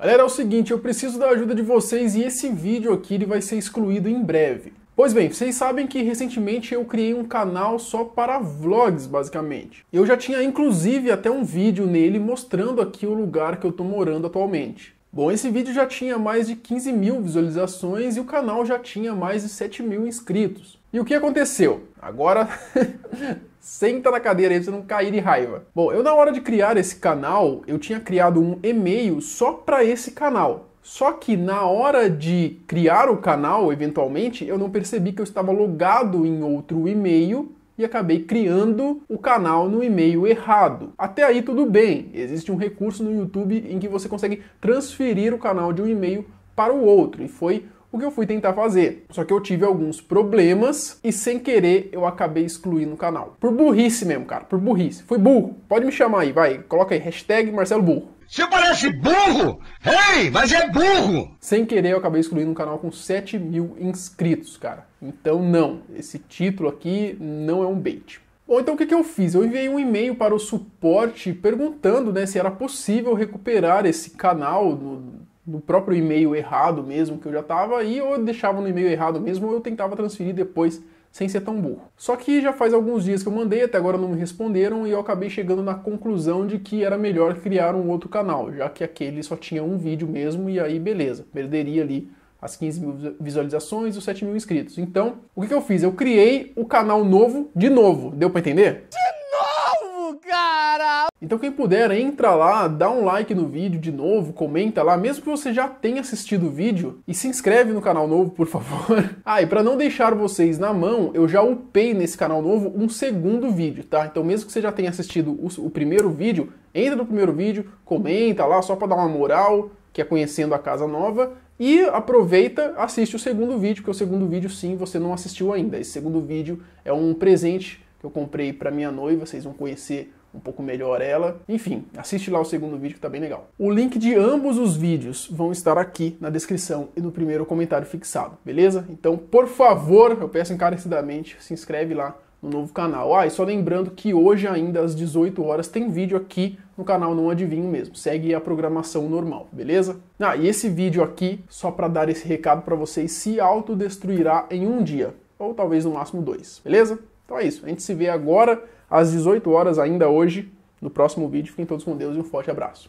Galera, é o seguinte, eu preciso da ajuda de vocês e esse vídeo aqui ele vai ser excluído em breve. Pois bem, vocês sabem que recentemente eu criei um canal só para vlogs, basicamente. Eu já tinha inclusive até um vídeo nele mostrando aqui o lugar que eu tô morando atualmente. Bom, esse vídeo já tinha mais de 15 mil visualizações e o canal já tinha mais de 7 mil inscritos. E o que aconteceu? Agora, senta na cadeira aí pra você não cair de raiva. Bom, eu na hora de criar esse canal, eu tinha criado um e-mail só para esse canal. Só que na hora de criar o canal, eventualmente, eu não percebi que eu estava logado em outro e-mail e acabei criando o canal no e-mail errado. Até aí tudo bem, existe um recurso no YouTube em que você consegue transferir o canal de um e-mail para o outro, e foi o que eu fui tentar fazer. Só que eu tive alguns problemas e sem querer eu acabei excluindo o canal. Por burrice mesmo, cara, por burrice. Foi burro. Pode me chamar aí, vai. Coloca aí, hashtag Marcelo Burro. Você parece burro! Ei, mas é burro! Sem querer, eu acabei excluindo um canal com 7 mil inscritos, cara. Então, não. Esse título aqui não é um bait. Bom, então o que, que eu fiz? Eu enviei um e-mail para o suporte perguntando né, se era possível recuperar esse canal no, no próprio e-mail errado mesmo que eu já estava, e ou eu deixava no e-mail errado mesmo, ou eu tentava transferir depois sem ser tão burro. Só que já faz alguns dias que eu mandei, até agora não me responderam e eu acabei chegando na conclusão de que era melhor criar um outro canal, já que aquele só tinha um vídeo mesmo e aí beleza, perderia ali as 15 mil visualizações e os 7 mil inscritos. Então, o que, que eu fiz? Eu criei o canal novo de novo. Deu para entender? Então quem puder, entra lá, dá um like no vídeo de novo, comenta lá, mesmo que você já tenha assistido o vídeo, e se inscreve no canal novo, por favor. ah, e para não deixar vocês na mão, eu já upei nesse canal novo um segundo vídeo, tá? Então mesmo que você já tenha assistido o, o primeiro vídeo, entra no primeiro vídeo, comenta lá só para dar uma moral, que é conhecendo a casa nova, e aproveita, assiste o segundo vídeo, porque o segundo vídeo sim você não assistiu ainda. Esse segundo vídeo é um presente que eu comprei para minha noiva, vocês vão conhecer um pouco melhor ela. Enfim, assiste lá o segundo vídeo que tá bem legal. O link de ambos os vídeos vão estar aqui na descrição e no primeiro comentário fixado, beleza? Então, por favor, eu peço encarecidamente, se inscreve lá no novo canal. Ah, e só lembrando que hoje ainda às 18 horas tem vídeo aqui no canal Não Adivinho mesmo. Segue a programação normal, beleza? Ah, e esse vídeo aqui, só para dar esse recado para vocês, se autodestruirá em um dia, ou talvez no máximo dois, beleza? Então é isso, a gente se vê agora às 18 horas ainda hoje no próximo vídeo. Fiquem todos com Deus e um forte abraço.